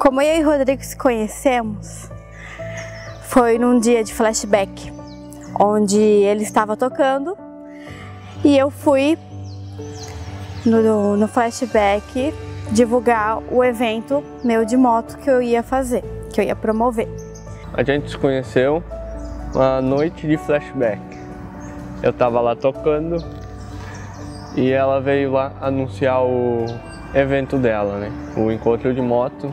Como eu e o Rodrigo se conhecemos, foi num dia de flashback, onde ele estava tocando e eu fui no, no flashback divulgar o evento meu de moto que eu ia fazer, que eu ia promover. A gente se conheceu na noite de flashback. Eu tava lá tocando e ela veio lá anunciar o evento dela, né? O encontro de moto.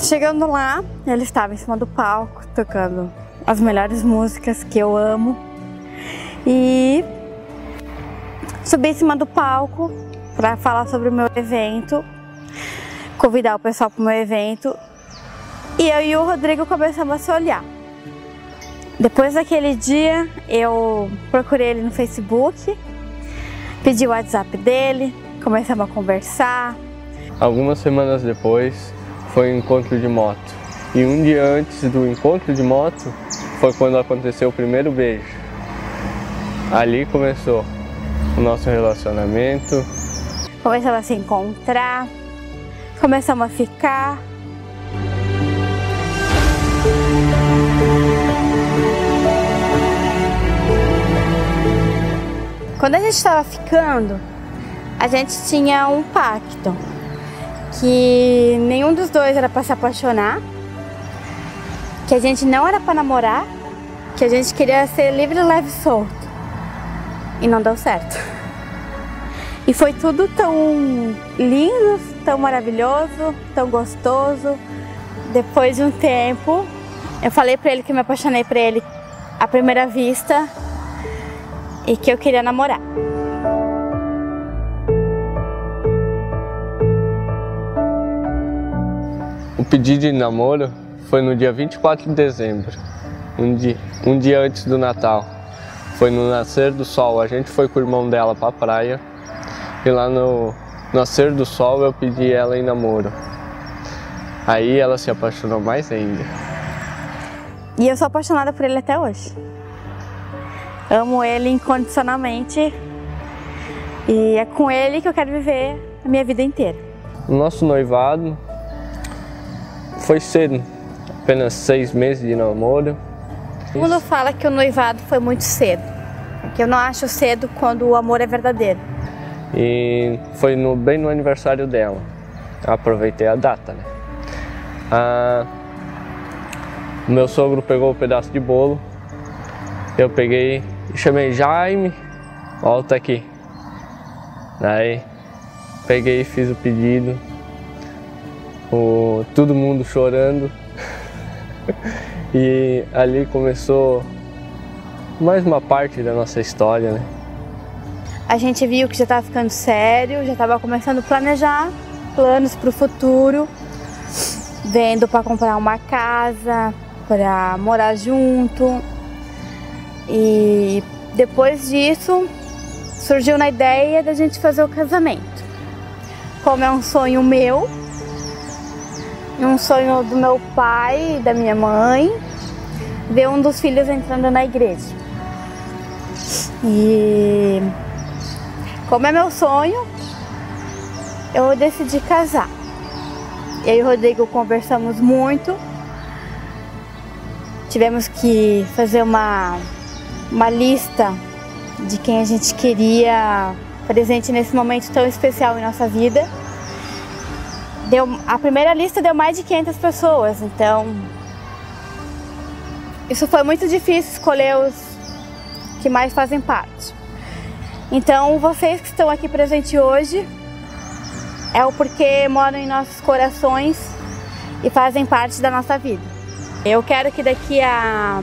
Chegando lá, ele estava em cima do palco tocando as melhores músicas que eu amo. E subi em cima do palco para falar sobre o meu evento, convidar o pessoal para o meu evento. E eu e o Rodrigo começamos a se olhar. Depois daquele dia, eu procurei ele no Facebook, pedi o WhatsApp dele, começamos a conversar. Algumas semanas depois, foi um encontro de moto. E um dia antes do encontro de moto, foi quando aconteceu o primeiro beijo. Ali começou o nosso relacionamento, Começamos a se encontrar, começamos a ficar. Quando a gente estava ficando, a gente tinha um pacto que nenhum dos dois era para se apaixonar, que a gente não era para namorar, que a gente queria ser livre, leve e solto. E não deu certo. E foi tudo tão lindo, tão maravilhoso, tão gostoso. Depois de um tempo, eu falei para ele que me apaixonei por ele à primeira vista e que eu queria namorar. O pedido de namoro foi no dia 24 de dezembro, um dia, um dia antes do Natal. Foi no nascer do sol. A gente foi com o irmão dela para a praia e lá no nascer do sol eu pedi ela em namoro. Aí ela se apaixonou mais ainda. E eu sou apaixonada por ele até hoje. Amo ele incondicionalmente e é com ele que eu quero viver a minha vida inteira. O nosso noivado foi cedo, apenas seis meses de namoro. Todo mundo fala que o noivado foi muito cedo, que eu não acho cedo quando o amor é verdadeiro. E foi no, bem no aniversário dela. Eu aproveitei a data, né? Ah, meu sogro pegou o um pedaço de bolo. Eu peguei chamei Jaime, volta aqui. Daí peguei e fiz o pedido. O, todo mundo chorando. e ali começou mais uma parte da nossa história, né? a gente viu que já estava ficando sério, já estava começando a planejar planos para o futuro, vendo para comprar uma casa, para morar junto. E depois disso surgiu na ideia da gente fazer o casamento. Como é um sonho meu, um sonho do meu pai e da minha mãe, ver um dos filhos entrando na igreja. E como é meu sonho, eu decidi casar. Eu e o Rodrigo conversamos muito. Tivemos que fazer uma, uma lista de quem a gente queria presente nesse momento tão especial em nossa vida. Deu, a primeira lista deu mais de 500 pessoas, então isso foi muito difícil escolher os que mais fazem parte. Então, vocês que estão aqui presentes hoje é o porquê moram em nossos corações e fazem parte da nossa vida. Eu quero que daqui a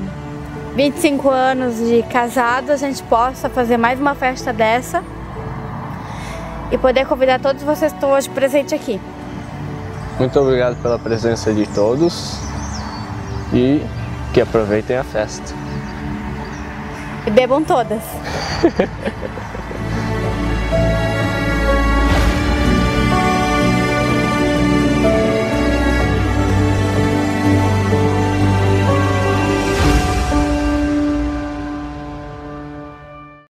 25 anos de casado a gente possa fazer mais uma festa dessa e poder convidar todos vocês que estão hoje presentes aqui. Muito obrigado pela presença de todos e que aproveitem a festa. E bebam todas.